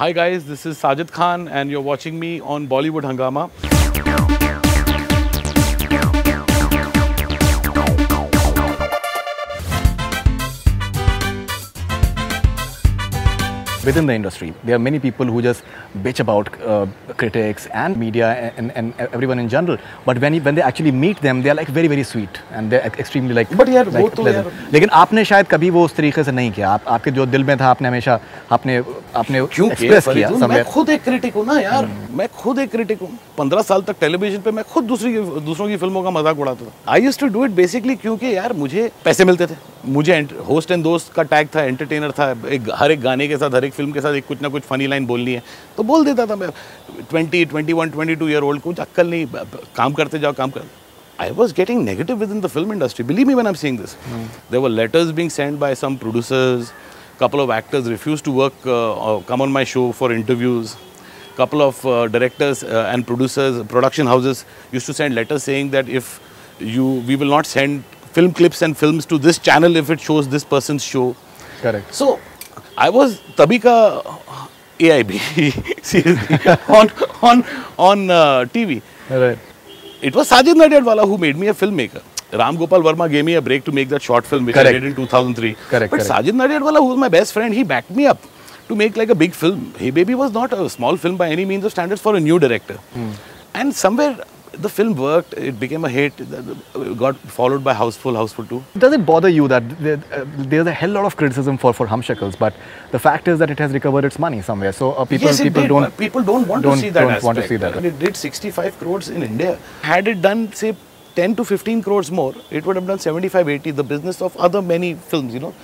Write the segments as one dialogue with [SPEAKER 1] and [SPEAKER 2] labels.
[SPEAKER 1] Hi guys, this is Sajid Khan and you're watching me on Bollywood Hungama.
[SPEAKER 2] Within the industry. There are many people who just bitch about uh, critics and media and, and, everyone in general. But when when they actually meet them, they are like very very sweet and they're extremely like.
[SPEAKER 1] But यार
[SPEAKER 2] like
[SPEAKER 1] वो तो यार
[SPEAKER 2] लेकिन आपने शायद कभी वो उस तरीके से नहीं किया आप आपके जो दिल में था आपने हमेशा आपने आपने एक्सप्रेस
[SPEAKER 1] किया? मैं. खुद एक क्रिटिक हूँ ना यार मैं खुद एक क्रिटिक हूँ पंद्रह साल तक टेलीविज़न पे मैं खुद दूसरी दूसरों की फ़िल्मों का मज़ाक उड़ाता था I used to do it basically क्योंकि यार मुझे पैसे मिलते थे मुझे होस्ट एंड दोस्त का टैग था एंटरटेनर था एक हर एक गाने के साथ हर एक फ़िल्म के साथ एक कुछ ना कुछ फनी लाइन बोलनी है। तो बोल देता था मैं twenty twenty one twenty two year old कुछ अक्कल नहीं काम करते जाओ काम कर। I was getting negative with in the film industry believe me one am seeing this there were letters being send by some producers couple of actors refuse to work come on my show for interviews couple of directors and producers production houses used to send letters saying that if you we will not send film clips and films to this channel if it shows this person's show.
[SPEAKER 2] Correct.
[SPEAKER 1] So I was तभी का AIB seriously on on on uh, TV.
[SPEAKER 2] Right.
[SPEAKER 1] It was Sajid Nadiadwala who made me a filmmaker. Ram Gopal Verma gave me a break to make that short film which
[SPEAKER 2] Correct.
[SPEAKER 1] I did in 2003.
[SPEAKER 2] Correct,
[SPEAKER 1] But
[SPEAKER 2] correct.
[SPEAKER 1] Sajid Nadiadwala, who was my best friend, he backed me up to make like a big film. Hey Baby was not a small film by any means of standards for a new director.
[SPEAKER 2] Hmm.
[SPEAKER 1] And somewhere the film worked, it became a hit, it got followed by Housefull, Housefull 2.
[SPEAKER 2] Does it bother you that there, uh, there's a hell lot of criticism for for Hum but the fact is that it has recovered its money somewhere. So uh, people
[SPEAKER 1] yes,
[SPEAKER 2] people
[SPEAKER 1] did,
[SPEAKER 2] don't
[SPEAKER 1] people don't want
[SPEAKER 2] don't-
[SPEAKER 1] to see that
[SPEAKER 2] don't
[SPEAKER 1] aspect.
[SPEAKER 2] want to see that.
[SPEAKER 1] And it did 65 crores in India. Had it done, say, 10 to 15 crores more, it would have done 75, 80, the business of other many films, you know.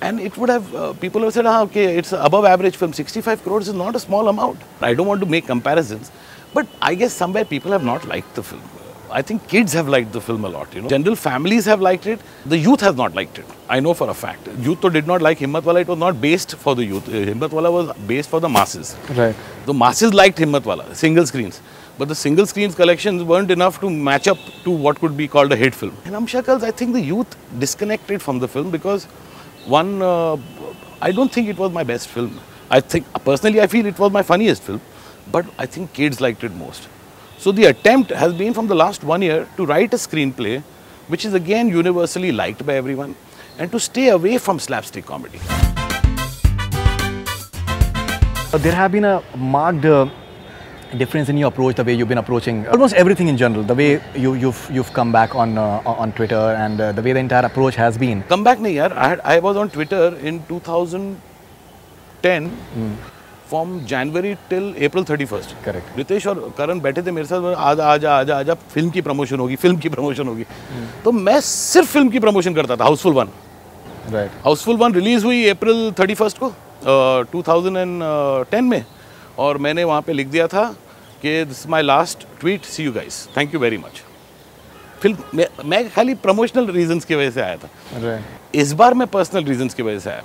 [SPEAKER 1] And it would have, uh, people have said, ah, okay, it's above average film. 65 crores is not a small amount. I don't want to make comparisons, but I guess somewhere people have not liked the film. I think kids have liked the film a lot, you know. General families have liked it. The youth has not liked it. I know for a fact. Youth did not like Himmatwala. It was not based for the youth. Uh, Himmatwala was based for the masses.
[SPEAKER 2] Right.
[SPEAKER 1] The masses liked Himmatwala, single screens. But the single screens collections weren't enough to match up to what could be called a hit film. In Humshakals, I think the youth disconnected from the film because one, uh, I don't think it was my best film. I think, personally, I feel it was my funniest film. But I think kids liked it most. So the attempt has been from the last one year to write a screenplay which is again universally liked by everyone and to stay away from slapstick comedy.
[SPEAKER 2] Uh, There have been a marked uh, difference in your approach, the way you've been approaching almost everything in general, the way you, you've you've come back on uh, on Twitter and uh, the way the entire approach has been.
[SPEAKER 1] Come back nahi yaar. I, had, I was on Twitter in 2010 from till till April 31st.
[SPEAKER 2] Correct.
[SPEAKER 1] Ritesh और करण बैठे थे मेरे साथ आजा आजा आजा आजा film की प्रमोशन होगी फ़िल्म की प्रमोशन होगी तो मैं सिर्फ़ फ़िल्म की प्रमोशन करता था Housefull one
[SPEAKER 2] Right.
[SPEAKER 1] Housefull one release हुई अप्रैल थर्टी फ़र्स्ट को टू थाउज़ेंड एंड टेन में और मैंने वहाँ पे लिख दिया था कि this my last tweet see you guys thank you very much film मैं, मैं खाली प्रमोशनल रीजंस की वजह से आया था
[SPEAKER 2] Right.
[SPEAKER 1] इस बार मैं पर्सनल रीजंस की वजह से आया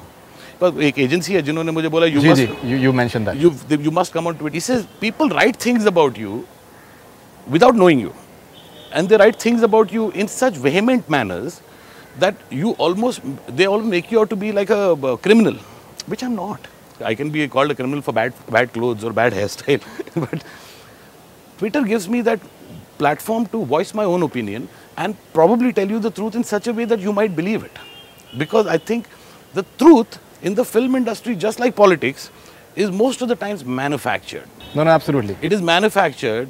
[SPEAKER 1] पर एक एजेंसी है जिन्होंने मुझे बोला
[SPEAKER 2] you you mention that
[SPEAKER 1] you you must come on Twitter says people write things about you without knowing you and they write things about you in such vehement manners that you almost they all make you to be like a criminal which I not I can be called a criminal for bad bad clothes और bad hair style but Twitter gives me that platform to voice my own opinion and probably tell you the truth in such a way that you might believe it because I think the truth in the film industry, just like politics, is most of the times manufactured.
[SPEAKER 2] No, no, absolutely.
[SPEAKER 1] It is manufactured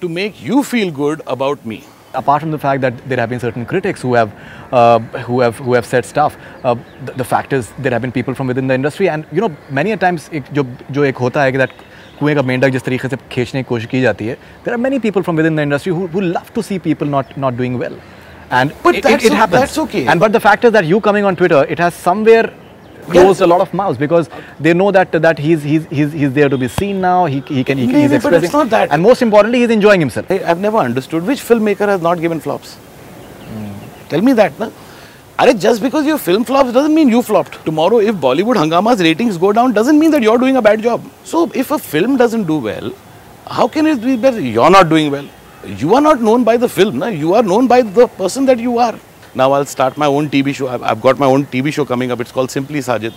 [SPEAKER 1] to make you feel good about me.
[SPEAKER 2] apart from the fact that there have been certain critics who have uh, who have who have said stuff uh, the, the fact is there have been people from within the industry and you know many a times एक जो जो एक होता है कि that कुएं का मेंढक जिस तरीके से खींचने की कोशिश की जाती है there are many people from within the industry who, who love to see people not not doing well and
[SPEAKER 1] But
[SPEAKER 2] it,
[SPEAKER 1] that's
[SPEAKER 2] it, it
[SPEAKER 1] o-
[SPEAKER 2] happens
[SPEAKER 1] that's okay.
[SPEAKER 2] and but the fact is that you coming on Twitter it has somewhere closed a lot of mouths because they know that that he's he's he's, he's there to be seen now he, he can he,
[SPEAKER 1] No,
[SPEAKER 2] he's
[SPEAKER 1] no, but it's
[SPEAKER 2] expressing
[SPEAKER 1] not that.
[SPEAKER 2] and most importantly he's enjoying himself
[SPEAKER 1] Hey, I've never understood which filmmaker has not given flops. Tell me that, na? Are just because your film flops doesn't mean you flopped. Tomorrow, if Bollywood Hungama's ratings go down, doesn't mean that you're doing a bad job. So, if a film doesn't do well, how can it be better? You're not doing well. You are not known by the film, na? You are known by the person that you are. Now I'll start my own TV show. I've got my own TV show coming up. It's called Simply Sajid.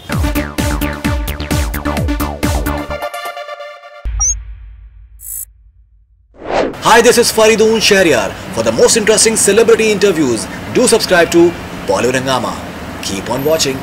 [SPEAKER 3] Hi, this is Faridoon Shahryar. For the most interesting celebrity interviews, do subscribe to Bollywood Hungama. Keep on watching.